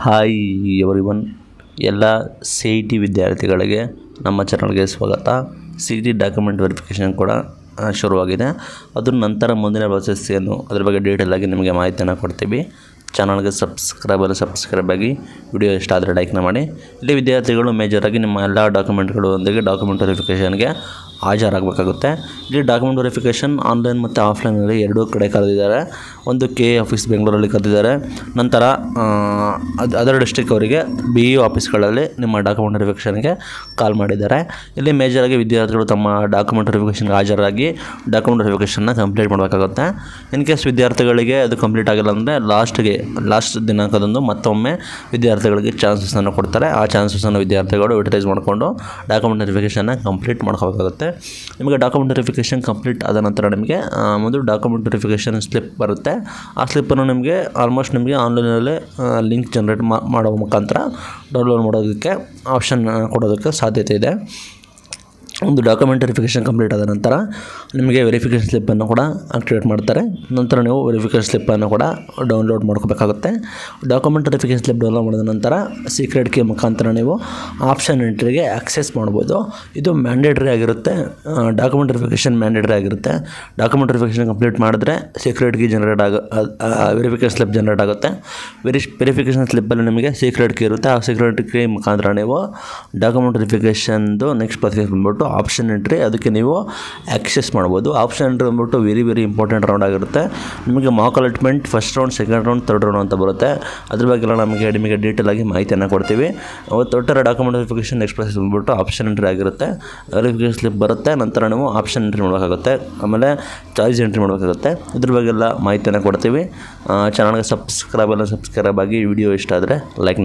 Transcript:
Hi everyone ಎಲ್ಲ C E T ವಿದ್ಯಾರ್ಥಿಗಳಿಗೆ ನಮ್ಮ ಚಾನಲ್ಗೆ ಸ್ವಾಗತ. ಸಿ ಟಿ ಡಾಕ್ಯುಮೆಂಟ್ ವೆರಿಫಿಕೇಷನ್ ಕೂಡ ಶುರುವಾಗಿದೆ. ಅದ್ರ ನಂತರ ಮುಂದಿನ ಪ್ರೊಸೆಸ್ ಏನು, ಅದ್ರ ಬಗ್ಗೆ ಡೀಟೇಲ್ ಆಗಿ ನಿಮಗೆ ಮಾಹಿತಿಯನ್ನು ಕೊಡ್ತೀವಿ. ಚಾನಲ್ಗೆ ಸಬ್ಸ್ಕ್ರೈಬ್ ಅಲ್ಲಿ ಸಬ್ಸ್ಕ್ರೈಬ್ ಆಗಿ ವಿಡಿಯೋ ಇಷ್ಟ ಆದರೆ ಲೈಕ್ನ ಮಾಡಿ. ಇಲ್ಲಿ ವಿದ್ಯಾರ್ಥಿಗಳು ಮೇಜರಾಗಿ ನಿಮ್ಮ ಎಲ್ಲ ಡಾಕ್ಯುಮೆಂಟ್ಗಳೊಂದಿಗೆ ಡಾಕ್ಯುಮೆಂಟ್ ವೆರಿಫಿಕೇಷನ್ಗೆ ಹಾಜರಾಗಬೇಕಾಗುತ್ತೆ. ಇಲ್ಲಿ ಡಾಕ್ಯುಮೆಂಟ್ ವೆರಿಫಿಕೇಷನ್ ಆನ್ಲೈನ್ ಮತ್ತು ಆಫ್ಲೈನಲ್ಲಿ ಎರಡೂ ಕಡೆ ಕರೆದಿದ್ದಾರೆ. ಒಂದು ಕೆ ಎ ಆಫೀಸ್ ಬೆಂಗಳೂರಲ್ಲಿ ಕರೆದಿದ್ದಾರೆ. ನಂತರ ಅದು, ಅದರ್ ಡಿಸ್ಟಿಕ್ ಅವರಿಗೆ ಬಿ ಇ ಆಫೀಸ್ಗಳಲ್ಲಿ ನಿಮ್ಮ ಡಾಕ್ಯುಮೆಂಟ್ ವೆರಿಫಿಕೇಷನ್ಗೆ ಕಾಲ್ ಮಾಡಿದ್ದಾರೆ. ಇಲ್ಲಿ ಮೇಜರಾಗಿ ವಿದ್ಯಾರ್ಥಿಗಳು ತಮ್ಮ ಡಾಕ್ಯುಮೆಂಟ್ ವೆರಿಫಿಕೇಷನ್ಗೆ ಹಾಜರಾಗಿ ಡಾಕ್ಯುಮೆಂಟ್ ವೆರಿಫಿಕೇಷನ್ನ ಕಂಪ್ಲೀಟ್ ಮಾಡಬೇಕಾಗುತ್ತೆ. ಇನ್ ಕೇಸ್ ವಿದ್ಯಾರ್ಥಿಗಳಿಗೆ ಅದು ಕಂಪ್ಲೀಟ್ ಆಗಿಲ್ಲ ಅಂದರೆ ಲಾಸ್ಟ್ಗೆ ಲಾಸ್ಟ್ ದಿನಾಂಕದಂದು ಮತ್ತೊಮ್ಮೆ ವಿದ್ಯಾರ್ಥಿಗಳಿಗೆ ಚಾನ್ಸಸನ್ನು ಕೊಡ್ತಾರೆ. ಆ ಚಾನ್ಸಸನ್ನು ವಿದ್ಯಾರ್ಥಿಗಳು ಯುಟಿಲೈಸ್ ಮಾಡಿಕೊಂಡು ಡಾಕ್ಯುಮೆಂಟ್ ವೆರಿಫಿಕೇಷನ್ನ ಕಂಪ್ಲೀಟ್ ಮಾಡ್ಕೋಬೇಕಾಗುತ್ತೆ. ನಿಮಗೆ ಡಾಕ್ಯುಮೆಂಟ್ ವೆರಿಫಿಕೇಷನ್ ಕಂಪ್ಲೀಟ್ ಆದ ನಂತರ ನಿಮಗೆ ಒಂದು ಡಾಕ್ಯುಮೆಂಟ್ ವೆರಿಫಿಕೇಷನ್ ಸ್ಲಿಪ್ ಬರುತ್ತೆ. ಆ ಸ್ಲಿಪ್ಪನ್ನು ನಿಮಗೆ ಆಲ್ಮೋಸ್ಟ್ ನಿಮಗೆ ಆನ್ಲೈನಲ್ಲೇ ಲಿಂಕ್ ಜನ್ರೇಟ್ ಮಾಡೋ ಮುಖಾಂತರ ಡೌನ್ಲೋಡ್ ಮಾಡೋದಕ್ಕೆ ಆಪ್ಷನ್ ಕೊಡೋದಕ್ಕೆ ಸಾಧ್ಯತೆ ಇದೆ. ಒಂದು ಡಾಕ್ಯುಮೆಂಟ್ ವೆರಿಫಿಕೇಷನ್ ಕಂಪ್ಲೀಟ್ ಆದ ನಂತರ ನಿಮಗೆ ವೆರಿಫಿಕೇಷನ್ ಸ್ಲಿಪ್ಪನ್ನು ಕೂಡ ಆಕ್ಟಿವೇಟ್ ಮಾಡ್ತಾರೆ. ನಂತರ ನೀವು ವೆರಿಫಿಕೇಷನ್ ಸ್ಲಿಪ್ಪನ್ನು ಕೂಡ ಡೌನ್ಲೋಡ್ ಮಾಡ್ಕೋಬೇಕಾಗುತ್ತೆ. ಡಾಕ್ಯುಮೆಂಟ್ ವೆರಿಫಿಕೇಷನ್ ಸ್ಲಿಪ್ ಡೌನ್ಲೋಡ್ ಮಾಡಿದ ನಂತರ ಸೀಕ್ರೆಟ್ ಕೀ ಮುಖಾಂತರ ನೀವು ಆಪ್ಷನ್ ಎಂಟ್ರಿಗೆ ಆಕ್ಸೆಸ್ ಮಾಡ್ಬೋದು. ಇದು ಮ್ಯಾಂಡೇಟ್ರಿ ಆಗಿರುತ್ತೆ. ಡಾಕ್ಯುಮೆಂಟ್ ವೆರಿಫಿಕೇಷನ್ ಮ್ಯಾಂಡೇಟ್ರಿ ಆಗಿರುತ್ತೆ. ಡಾಕ್ಯುಮೆಂಟ್ ವೆರಿಫಿಕೇಷನ್ ಕಂಪ್ಲೀಟ್ ಮಾಡಿದ್ರೆ ಸೀಕ್ರೆಟ್ ಕೀ ಜನರೇಟ್ ಆಗ ವೆರಿಫಿಕೇಷನ್ ಸ್ಲಿಪ್ ಜನರೇಟ್ ಆಗುತ್ತೆ. ವೆರಿ ವೆರಿಫಿಕೇಷನ್ ಸ್ಲಿಪ್ಪಲ್ಲಿ ನಿಮಗೆ ಸೀಕ್ರೆಟ್ ಕೀ ಇರುತ್ತೆ. ಆ ಸೀಕ್ರೆಟ್ ಕೀ ಮುಖಾಂತರ ನೀವು ಡಾಕ್ಯುಮೆಂಟ್ ವೆರಿಫಿಕೇಷನ್ದು ನೆಕ್ಸ್ಟ್ ಪ್ರೊಸೆಸ್ ಬಂದ್ಬಿಟ್ಟು ಆಪ್ಷನ್ ಎಂಟ್ರಿ ಅದಕ್ಕೆ ನೀವು ಆಕ್ಸೆಸ್ ಮಾಡ್ಬೋದು ಆಪ್ಷನ್ ಎಂಟ್ರಿ ಅಂದ್ಬಿಟ್ಟು ವೆರಿ ವೆರಿ ಇಂಪಾರ್ಟೆಂಟ್ ರೌಂಡ್ ಆಗಿರುತ್ತೆ. ನಿಮಗೆ mock allotment first round second round third round ಅಂತ ಬರುತ್ತೆ. ಅದ್ರ ಬಗ್ಗೆ ಎಲ್ಲ ನಮಗೆ ನಿಮಗೆ ಡೀಟೇಲ್ ಆಗಿ ಮಾಹಿತಿಯನ್ನು ಕೊಡ್ತೀವಿ. ಅವತ್ತು ಒಟ್ಟಾರೆ ಡಾಕ್ಯುಮೆಂಟ್ ವೆರಿಫಿಕೇಷನ್ ಎಕ್ಸ್ಪ್ರೆಸ್ ಬಂದ್ಬಿಟ್ಟು ಆಪ್ಷನ್ ಎಂಟ್ರಿ ಆಗಿರುತ್ತೆ. ವೆರಿಫಿಕೇಷನ್ ಸ್ಲಿಪ್ ಬರುತ್ತೆ. ನಂತರ ನೀವು ಆಪ್ಷನ್ ಎಂಟ್ರಿ ಮಾಡಬೇಕಾಗುತ್ತೆ. ಆಮೇಲೆ ಚಾಯ್ಸ್ ಎಂಟ್ರಿ ಮಾಡಬೇಕಾಗುತ್ತೆ. ಇದ್ರ ಬಗ್ಗೆ ಎಲ್ಲ ಮಾಹಿತಿಯನ್ನು ಕೊಡ್ತೀವಿ. ಚಾನಲ್ಗೆ ಸಬ್ಸ್ಕ್ರೈಬ್ ಎಲ್ಲ ಸಬ್ಸ್ಕ್ರೈಬ್ ಆಗಿ ವಿಡಿಯೋ ಇಷ್ಟ ಆದರೆ ಲೈಕ್